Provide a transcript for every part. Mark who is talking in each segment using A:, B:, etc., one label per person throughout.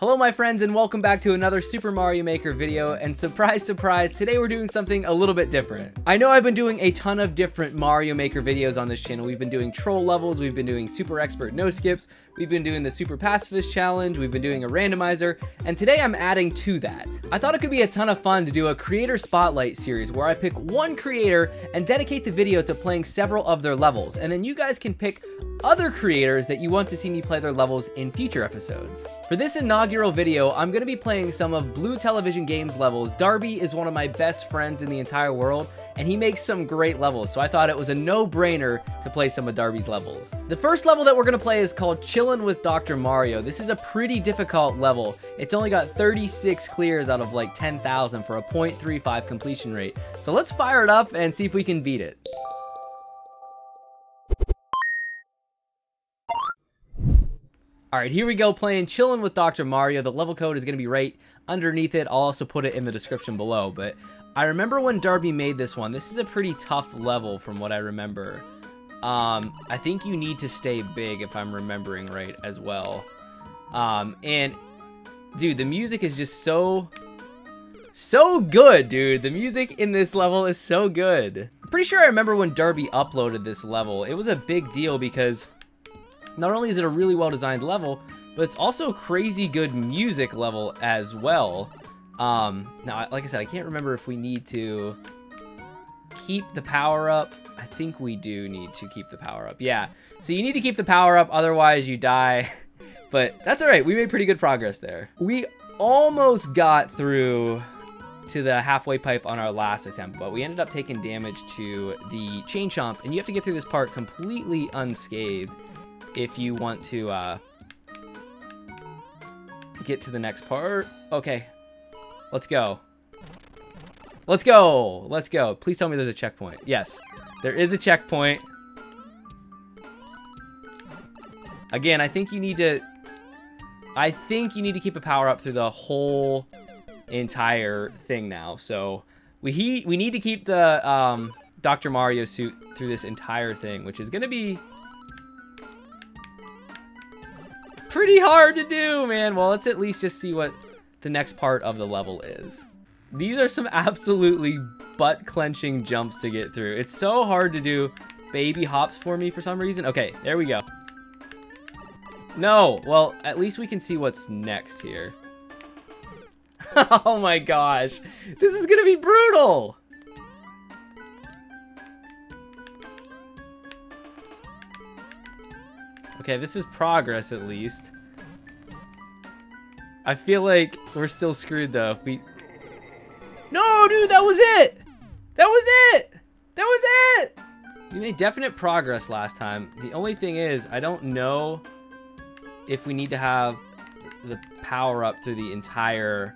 A: Hello my friends and welcome back to another Super Mario Maker video and surprise surprise today we're doing something a little bit different. I know I've been doing a ton of different Mario Maker videos on this channel. We've been doing troll levels, we've been doing super expert no skips, we've been doing the super pacifist challenge, we've been doing a randomizer, and today I'm adding to that. I thought it could be a ton of fun to do a creator spotlight series where I pick one creator and dedicate the video to playing several of their levels and then you guys can pick other creators that you want to see me play their levels in future episodes. For this inaugural video, I'm going to be playing some of Blue Television Games levels. Darby is one of my best friends in the entire world, and he makes some great levels, so I thought it was a no-brainer to play some of Darby's levels. The first level that we're going to play is called Chillin' with Dr. Mario. This is a pretty difficult level. It's only got 36 clears out of like 10,000 for a 0.35 completion rate. So let's fire it up and see if we can beat it. All right, here we go playing Chillin' with Dr. Mario. The level code is going to be right underneath it. I'll also put it in the description below. But I remember when Darby made this one. This is a pretty tough level from what I remember. Um, I think you need to stay big if I'm remembering right as well. Um, and dude, the music is just so, so good, dude. The music in this level is so good. I'm pretty sure I remember when Darby uploaded this level. It was a big deal because not only is it a really well designed level, but it's also a crazy good music level as well. Um, now, like I said, I can't remember if we need to keep the power up. I think we do need to keep the power up. Yeah, so you need to keep the power up, otherwise you die. but that's all right. We made pretty good progress there. We almost got through to the halfway pipe on our last attempt, but we ended up taking damage to the chain chomp, and you have to get through this part completely unscathed if you want to uh, get to the next part. Okay, let's go. Let's go. Let's go. Please tell me there's a checkpoint. Yes, there is a checkpoint. Again, I think you need to... I think you need to keep a power up through the whole entire thing now. So we he, we need to keep the um, Dr. Mario suit through this entire thing, which is going to be pretty hard to do, man. Well, let's at least just see what the next part of the level is. These are some absolutely butt-clenching jumps to get through. It's so hard to do baby hops for me for some reason. Okay, there we go. No, well, at least we can see what's next here. oh my gosh, this is gonna be brutal! Okay, this is progress at least. I feel like we're still screwed though. If we... No, dude, that was it! That was it! That was it! We made definite progress last time. The only thing is, I don't know if we need to have the power up through the entire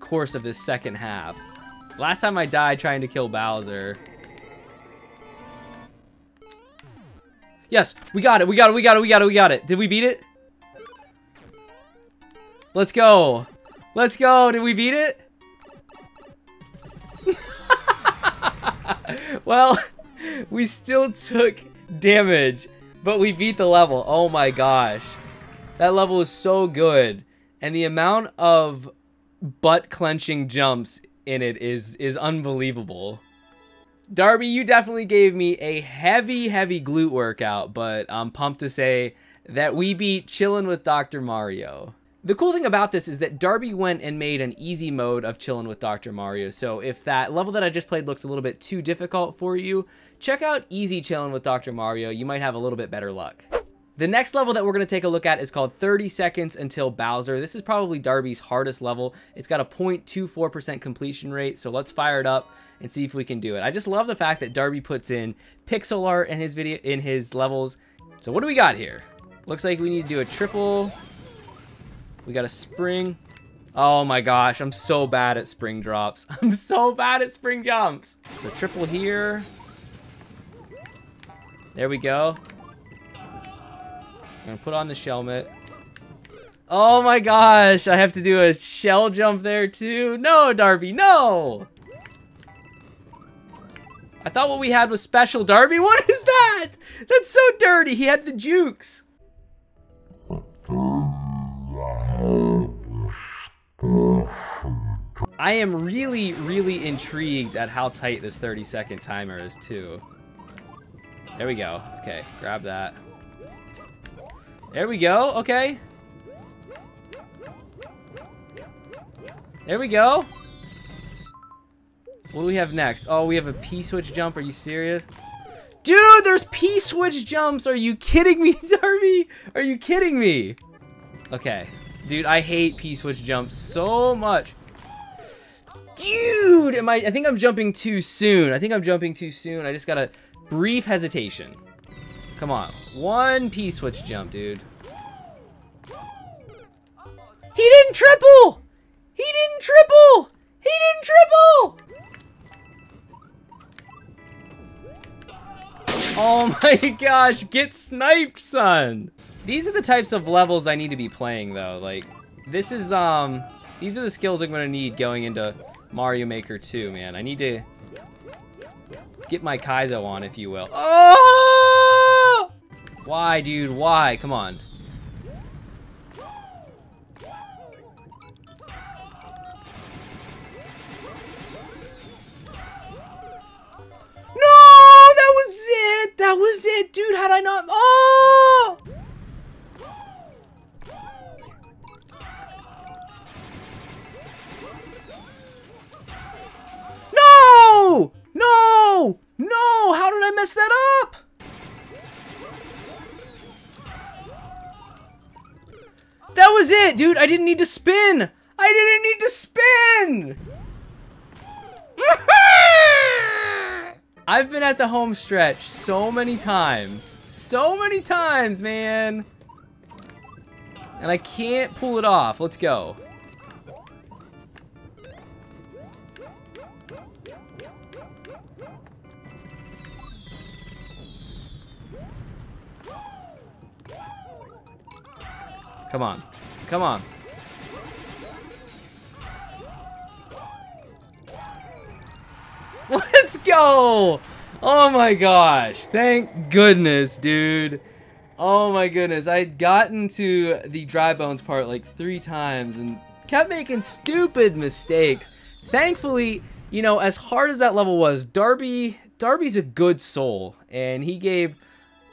A: course of this second half. Last time I died trying to kill Bowser, Yes, we got it, we got it, we got it, we got it, we got it. Did we beat it? Let's go. Let's go. Did we beat it? well, we still took damage, but we beat the level. Oh my gosh. That level is so good. And the amount of butt clenching jumps in it is is unbelievable. Darby, you definitely gave me a heavy, heavy glute workout, but I'm pumped to say that we beat Chillin' with Dr. Mario. The cool thing about this is that Darby went and made an easy mode of Chillin' with Dr. Mario, so if that level that I just played looks a little bit too difficult for you, check out Easy Chillin' with Dr. Mario, you might have a little bit better luck. The next level that we're going to take a look at is called 30 Seconds Until Bowser. This is probably Darby's hardest level. It's got a 0.24% completion rate, so let's fire it up and see if we can do it. I just love the fact that Darby puts in pixel art in his video in his levels. So what do we got here? Looks like we need to do a triple. We got a spring. Oh my gosh, I'm so bad at spring drops. I'm so bad at spring jumps. So triple here. There we go. I'm gonna put on the shelmet. Oh my gosh, I have to do a shell jump there too. No, Darby, no! I thought what we had was special, Darby. What is that? That's so dirty. He had the jukes. I am really, really intrigued at how tight this 30 second timer is too. There we go. Okay, grab that. There we go. Okay. There we go. What do we have next? Oh, we have a P-switch jump. Are you serious? Dude, there's P-switch jumps. Are you kidding me, Darby? Are you kidding me? Okay. Dude, I hate P-switch jumps so much. Dude, am I, I think I'm jumping too soon. I think I'm jumping too soon. I just got a brief hesitation. Come on. One P-switch jump, dude. He didn't triple! He didn't triple! He didn't triple! Oh my gosh, get sniped, son! These are the types of levels I need to be playing, though. Like, this is, um... These are the skills I'm gonna need going into Mario Maker 2, man. I need to get my Kaizo on, if you will. Oh! Why, dude? Why? Come on. No, that was it, That was it, dude. Had I not... Oh! No! No! No! How did I mess that up? That was it, dude. I didn't need to spin. I didn't need to spin. I've been at the home stretch so many times. So many times, man. And I can't pull it off. Let's go. Come on. Come on. Let's go! Oh my gosh. Thank goodness, dude. Oh my goodness. I had gotten to the dry bones part like three times and kept making stupid mistakes. Thankfully, you know, as hard as that level was, Darby, Darby's a good soul and he gave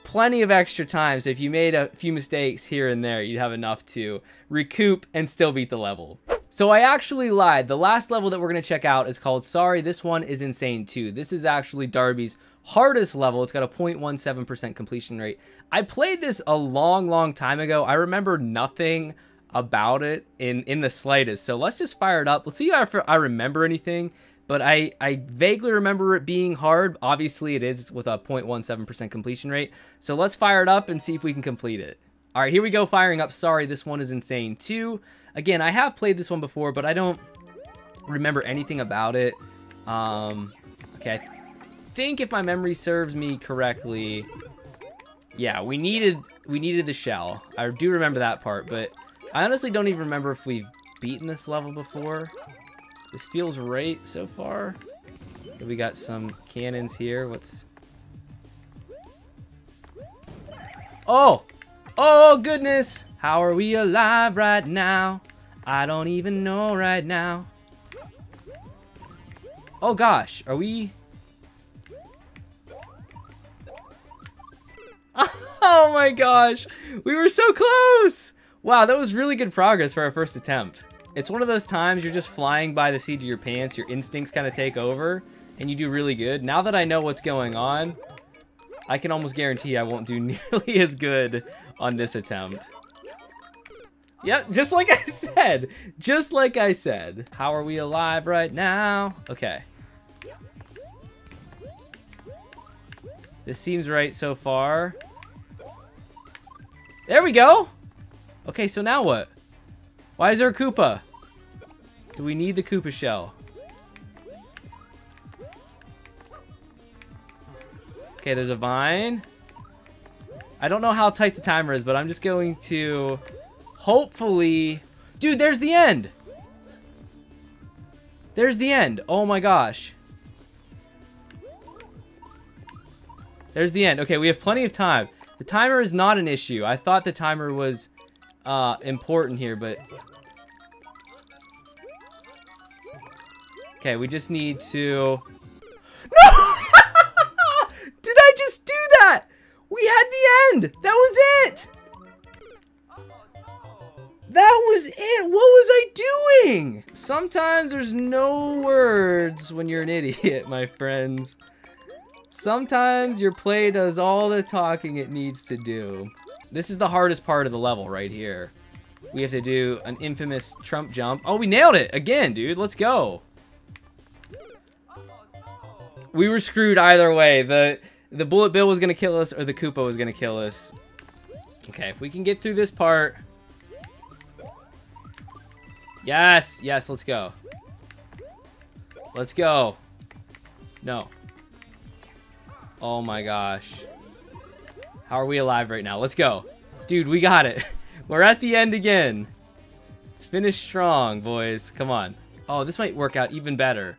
A: plenty of extra time. So if you made a few mistakes here and there, you'd have enough to recoup and still beat the level. So I actually lied. The last level that we're going to check out is called Sorry, this one is insane too. This is actually Darby's hardest level. It's got a 0.17% completion rate. I played this a long, long time ago. I remember nothing about it in, in the slightest. So let's just fire it up. Let's see if I remember anything. But I, I vaguely remember it being hard. Obviously, it is with a 0.17% completion rate. So let's fire it up and see if we can complete it. All right, here we go, firing up. Sorry, this one is insane too. Again, I have played this one before, but I don't remember anything about it. Um, okay, I think if my memory serves me correctly, yeah, we needed we needed the shell. I do remember that part, but I honestly don't even remember if we've beaten this level before. This feels right so far. We got some cannons here. What's... Oh! Oh, goodness! How are we alive right now? I don't even know right now. Oh gosh, are we... Oh my gosh, we were so close! Wow, that was really good progress for our first attempt. It's one of those times you're just flying by the seat of your pants, your instincts kind of take over, and you do really good. Now that I know what's going on, I can almost guarantee I won't do nearly as good on this attempt. Yep, just like I said. Just like I said. How are we alive right now? Okay. This seems right so far. There we go. Okay, so now what? Why is there a Koopa? Do we need the Koopa shell? Okay, there's a vine. I don't know how tight the timer is, but I'm just going to hopefully... Dude, there's the end! There's the end. Oh my gosh. There's the end. Okay, we have plenty of time. The timer is not an issue. I thought the timer was uh, important here, but... Okay, we just need to... No! Did I just do that? We had the end! That was it! That was it! What was I doing? Sometimes there's no words when you're an idiot, my friends. Sometimes your play does all the talking it needs to do. This is the hardest part of the level right here. We have to do an infamous Trump jump. Oh, we nailed it! Again, dude. Let's go. We were screwed either way. The the Bullet Bill was going to kill us or the Koopa was going to kill us. Okay, if we can get through this part... Yes, yes, let's go. Let's go. No. Oh my gosh. How are we alive right now? Let's go. Dude, we got it. We're at the end again. Let's finish strong, boys. Come on. Oh, this might work out even better.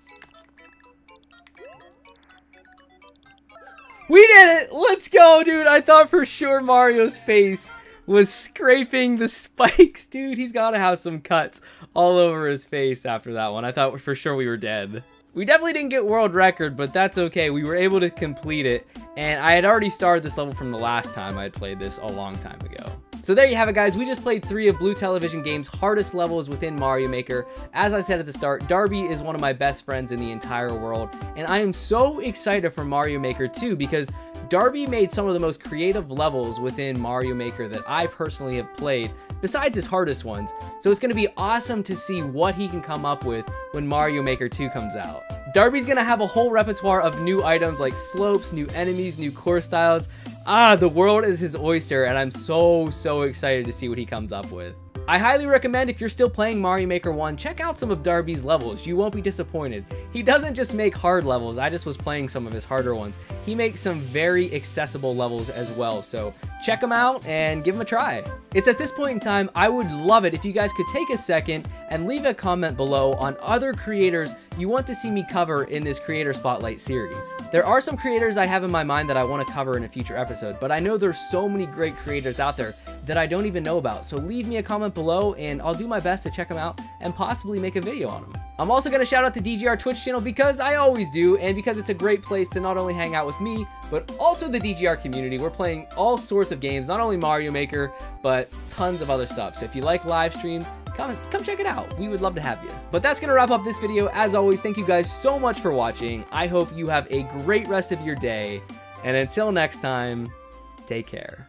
A: We did it! Let's go, dude! I thought for sure Mario's face was scraping the spikes. Dude, he's got to have some cuts all over his face after that one. I thought for sure we were dead. We definitely didn't get world record, but that's okay. We were able to complete it, and I had already started this level from the last time I had played this a long time ago. So there you have it guys, we just played three of Blue Television Games' hardest levels within Mario Maker. As I said at the start, Darby is one of my best friends in the entire world, and I am so excited for Mario Maker 2 because Darby made some of the most creative levels within Mario Maker that I personally have played, besides his hardest ones. So it's to be awesome to see what he can come up with when Mario Maker 2 comes out. Darby's to have a whole repertoire of new items like slopes, new enemies, new course styles. Ah, the world is his oyster, and I'm so, so excited to see what he comes up with. I highly recommend if you're still playing Mario Maker 1, check out some of Darby's levels. You won't be disappointed. He doesn't just make hard levels. I just was playing some of his harder ones. He makes some very accessible levels as well. So check them out and give them a try. It's at this point in time, I would love it if you guys could take a second and leave a comment below on other creators you want to see me cover in this Creator Spotlight series. There are some creators I have in my mind that I want to cover in a future episode, but I know there's so many great creators out there that I don't even know about. So leave me a comment below and I'll do my best to check them out and possibly make a video on them. I'm also going to shout out the DGR Twitch channel because I always do and because it's a great place to not only hang out with me, but also the DGR community. We're playing all sorts of games, not only Mario Maker, but tons of other stuff. So if you like live streams, come, come check it out. We would love to have you. But that's going to wrap up this video. As always, thank you guys so much for watching. I hope you have a great rest of your day. And until next time, take care.